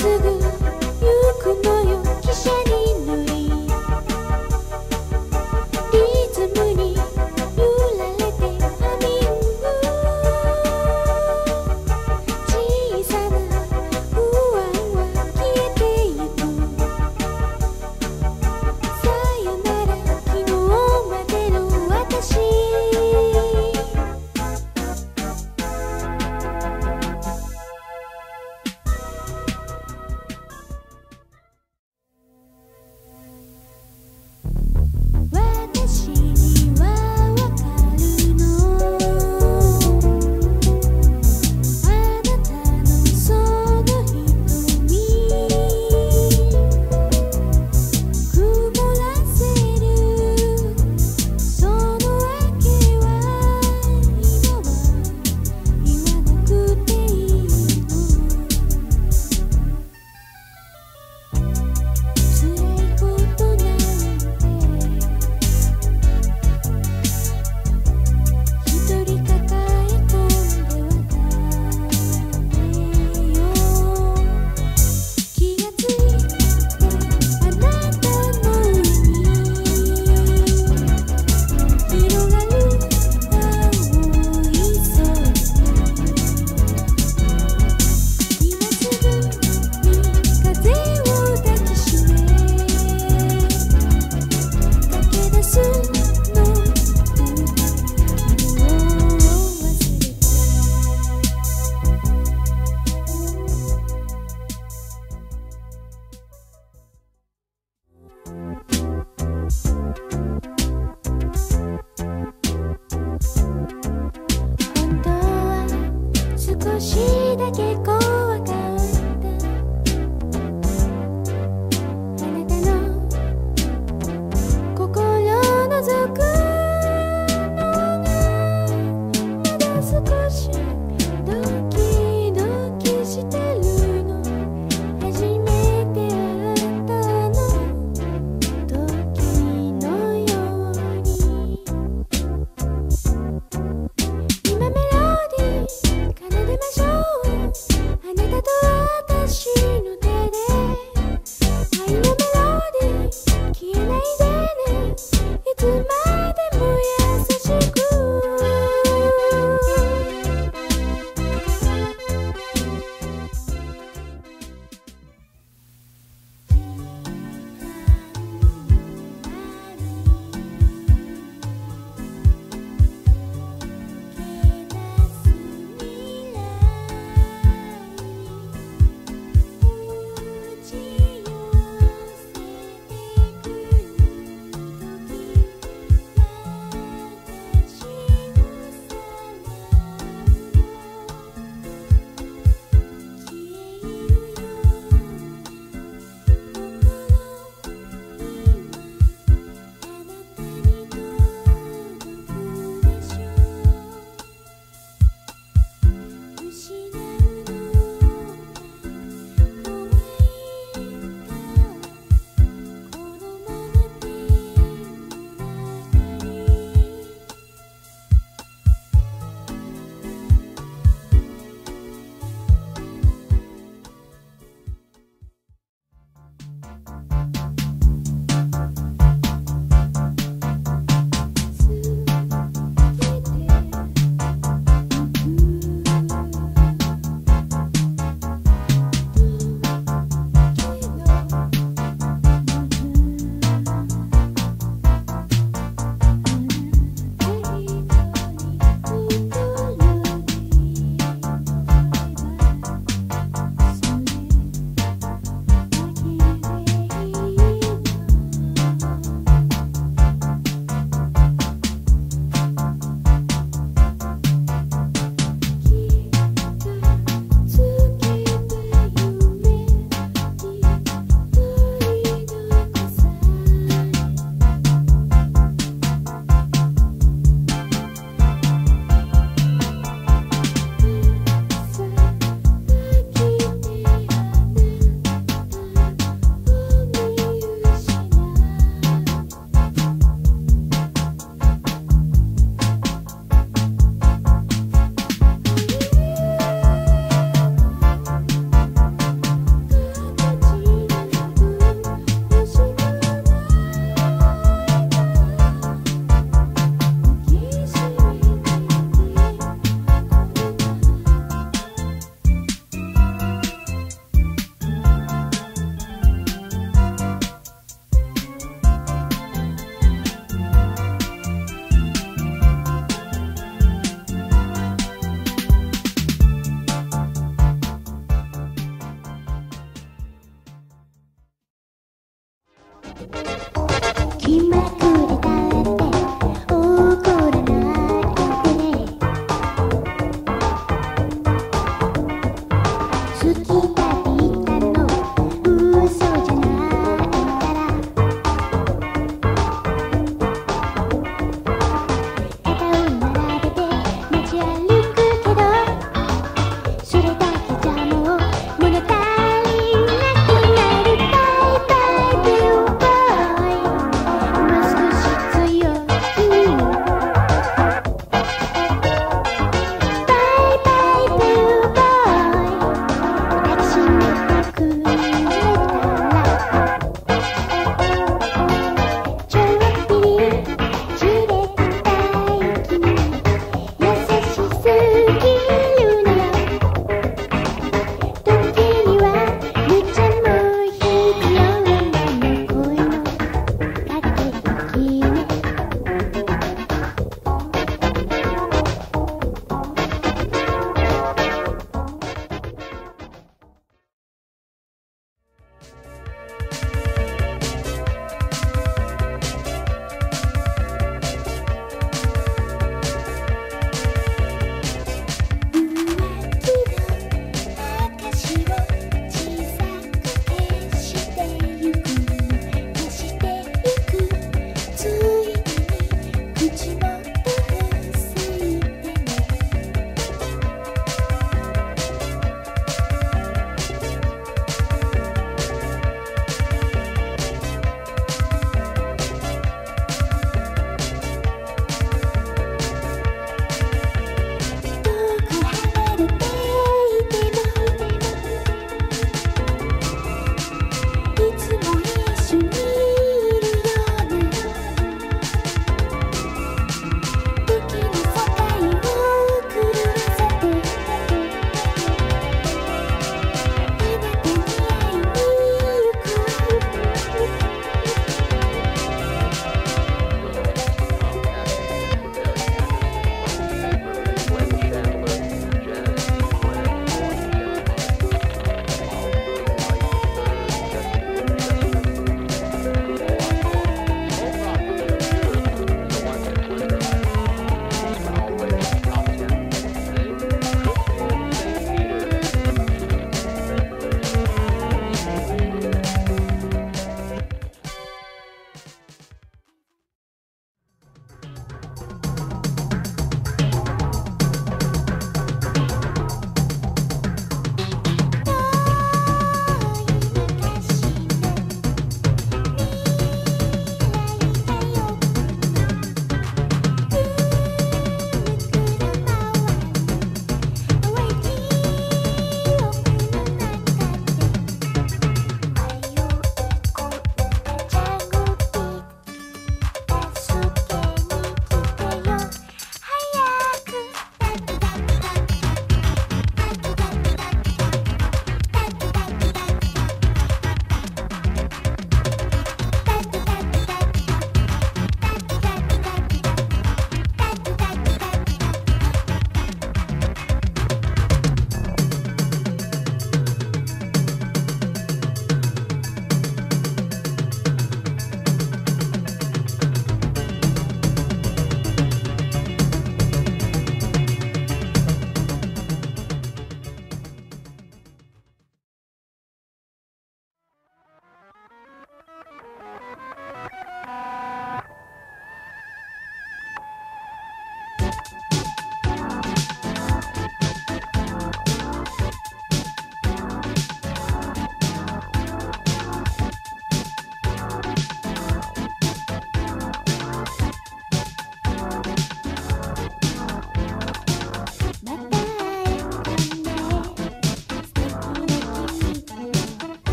to the she